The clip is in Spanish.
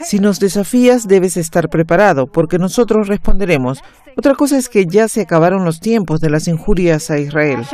Si nos desafías, debes estar preparado, porque nosotros responderemos. Otra cosa es que ya se acabaron los tiempos de las injurias a Israel.